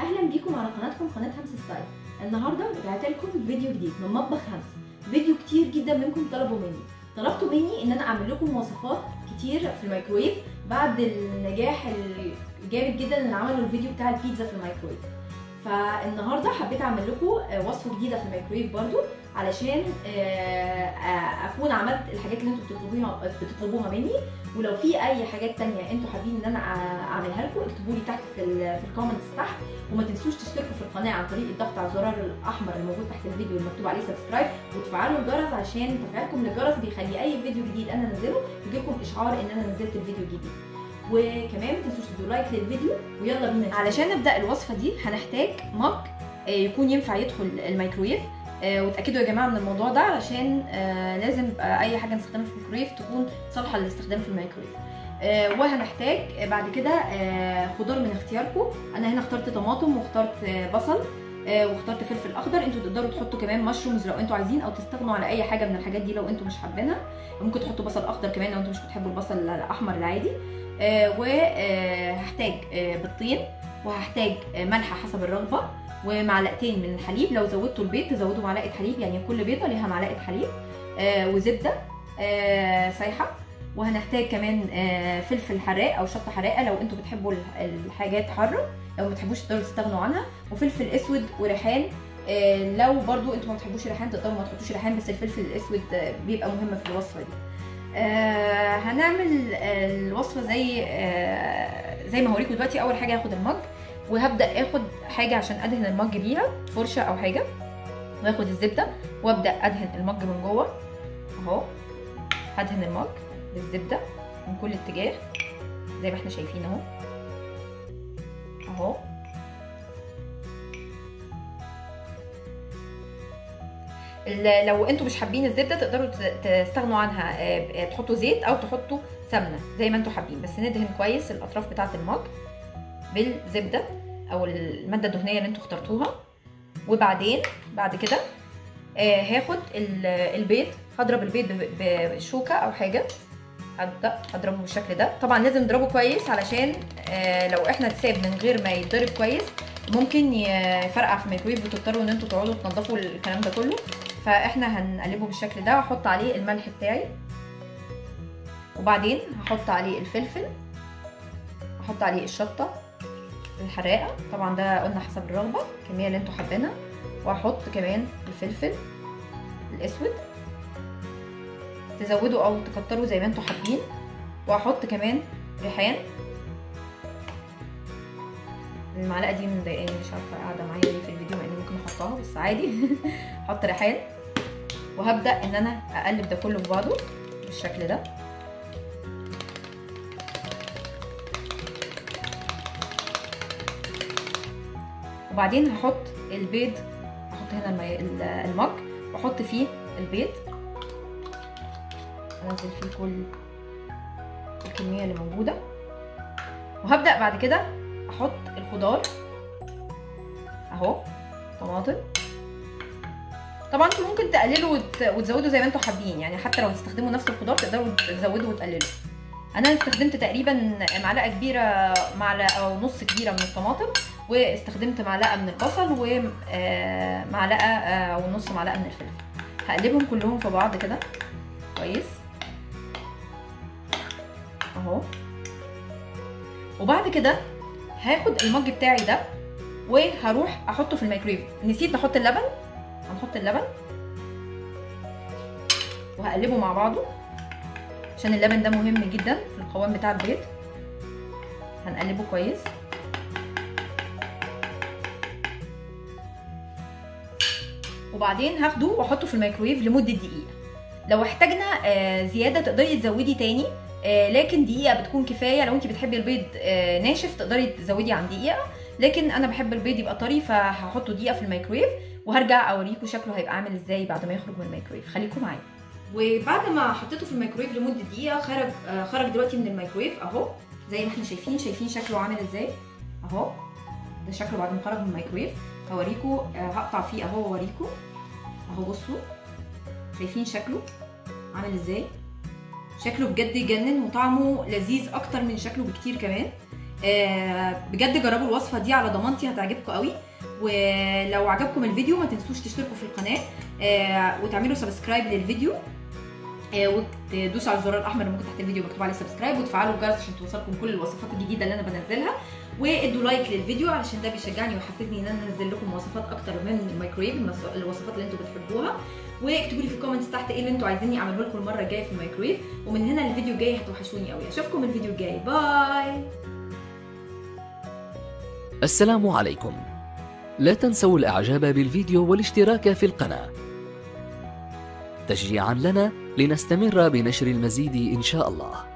أهلا بيكم على قناتكم قناة همس ستايل. النهارده رجعت لكم فيديو جديد من مطبخ همس. فيديو كتير جدا منكم طلبوا مني. طلبتوا مني إن أنا أعمل لكم وصفات كتير في الميكرويف بعد النجاح الجامد جدا اللي عملوا الفيديو بتاع البيتزا في الميكرويف. فالنهارده حبيت أعمل لكم وصفة جديدة في الميكرويف برضو علشان أكون عملت الحاجات اللي أنتوا بتطلبوها بتطلبوها مني. ولو في أي حاجات تانية أنتوا حابين إن أنا أعملها لكم اكتبوا لي تحت في في ال comments تحت. وما تنسوش تشتركوا في القناة عن طريق الضغط على الزرار الأحمر الموجود تحت الفيديو المكتوب عليه subscribe وتفعلوا الجرس عشان تفعيلكم للجرس بيخلي أي فيديو جديد أنا أنزله يجيلكم إشعار إن أنا نزلت الفيديو الجديد. وكمان ما تنسوش تدوا like للفيديو ويلا بينا علشان نبدأ الوصفة دي هنحتاج mug يكون ينفع يدخل الميكرويف. وتأكدوا يا جماعة من الموضوع ده علشان لازم أي حاجة نستخدمها في الميكرويف تكون صالحة للاستخدام في الميكرويف. وهنحتاج بعد كده خضار من اختياركم. أنا هنا اخترت طماطم واخترت بصل. واخترت فلفل أخضر. أنتوا تقدروا تحطوا كمان مشرومز لو أنتوا عايزين أو تستغنوا على أي حاجة من الحاجات دي لو أنتوا مش حابينها. ممكن تحطوا بصل أخضر كمان لو أنتوا مش بتحبوا البصل الأحمر العادي. وهحتاج بيضتين وهحتاج ملح حسب الرغبة ومعلقتين من الحليب. لو زودتوا البيض تزودوا معلقة حليب يعني كل بيضة ليها معلقة حليب وزبدة سايحة. وهنحتاج كمان فلفل حراق أو شطة حراقة لو أنتوا بتحبوا الحاجات حاره لو ما بتحبوش تقدروا تستغنوا عنها. وفلفل أسود وريحان لو برضو أنتوا ما بتحبوش الريحان تقدروا ما تحطوش ريحان بس الفلفل الأسود بيبقى مهم في الوصفة دي. آه هنعمل الوصفة زي آه زي ما هوريكم دلوقتي. أول حاجة هاخد المج وهبدأ آخد حاجة عشان أدهن المج بيها فرشة أو حاجة. واخد الزبدة وأبدأ أدهن المج من جوه. أهو هدهن المج. بالزبدة من كل اتجاه زي ما إحنا شايفين اهو. اهو. لو أنتوا مش حابين الزبدة تقدروا تستغنوا عنها تحطوا زيت أو تحطوا سمنة زي ما أنتوا حابين. بس ندهن كويس الأطراف بتاعة المج بالزبدة أو المادة الدهنية اللي أنتوا اخترتوها. وبعدين بعد كده هاخد البيض هضرب البيض بشوكة أو حاجة. هبدا اضربه بالشكل ده. طبعا لازم نضربه كويس علشان لو إحنا اتساب من غير ما يتضرب كويس ممكن يفرقع في الميكرويف وتضطروا إن أنتوا تقعدوا تنضفوا الكلام ده كله. فإحنا هنقلبه بالشكل ده وأحط عليه الملح بتاعي. وبعدين هحط عليه الفلفل. أحط عليه الشطة الحراقة. طبعا ده قلنا حسب الرغبة الكميه اللي أنتوا حابينها واحط كمان الفلفل الأسود. تزودوا أو تكتروا زي ما أنتوا حابين. وأحط كمان ريحان. المعلقة دي مضايقاني مش عارفة قاعدة معايا ليه في الفيديو مع إني ممكن أحطها بس عادي. أحط ريحان. وهبدأ إن أنا أقلب ده كله في بعضه بالشكل ده. وبعدين هحط البيض أحط هنا المج وأحط فيه البيض. انزل فيه كل الكمية اللي موجودة. وهبدأ بعد كده أحط الخضار أهو طماطم. طبعا أنتوا ممكن تقللوا وتزودوا زي ما أنتوا حابين يعني حتى لو تستخدموا نفس الخضار تقدروا تزودوا وتقللوا. أنا استخدمت تقريبا معلقة كبيرة معلقة أو نص كبيرة من الطماطم واستخدمت معلقة من البصل ومعلقه أو نص معلقة من الفلفل. هقلبهم كلهم في بعض كده. كويس. اهو. وبعد كده هاخد ال mug بتاعي ده وهروح احطه في الميكرويف. نسيت أحط اللبن؟ هنحط اللبن. وهقلبه مع بعضه عشان اللبن ده مهم جدا في القوام بتاع البيض هنقلبه كويس. وبعدين هاخده واحطه في الميكرويف لمدة دقيقة. لو احتاجنا زيادة تقدري تزودي تاني. لكن دقيقة بتكون كفاية. لو انت بتحبي البيض ناشف تقدري تزودي عن دقيقة. لكن أنا بحب البيض يبقى طري فهحطه دقيقة في الميكرويف وهرجع اوريكم شكله هيبقى عامل إزاي بعد ما يخرج من الميكرويف. خليكم معايا. وبعد ما حطيته في الميكرويف لمدة دقيقة خرج خرج دلوقتي من الميكرويف أهو. زي ما إحنا شايفين شايفين شكله عامل إزاي؟ أهو. ده شكله بعد ما خرج من الميكرويف. هوريكم هقطع فيه أهو واوريكم أهو بصوا. شايفين شكله عامل إزاي؟ شكله بجد يجنن وطعمه لذيذ أكتر من شكله بكتير كمان. آه، بجد جربوا الوصفة دي على ضمانتي هتعجبكم قوي. ولو عجبكم الفيديو ما تنسوش تشتركوا في القناة آه، وتعملوا subscribe للفيديو. آه، وتدوسوا على الزرار الأحمر اللي موجود تحت الفيديو مكتوب عليه subscribe وتفعلوا الجرس عشان توصلكم كل الوصفات الجديدة اللي أنا بنزلها. وادوا like للفيديو علشان ده بيشجعني ويحفزني إن أنا أنزل لكم وصفات أكتر من الميكرويف الوصفات اللي أنتوا بتحبوها. واكتبوا لي في ال comments تحت إيه اللي أنتوا عايزيني اعمله لكم المرة الجاية في الميكرويف ومن هنا الفيديو الجاي هتوحشوني قوي. أشوفكم الفيديو الجاي. bye. السلام عليكم. لا تنسوا الإعجاب بالفيديو والاشتراك في القناة. تشجيعا لنا لنستمر بنشر المزيد إن شاء الله.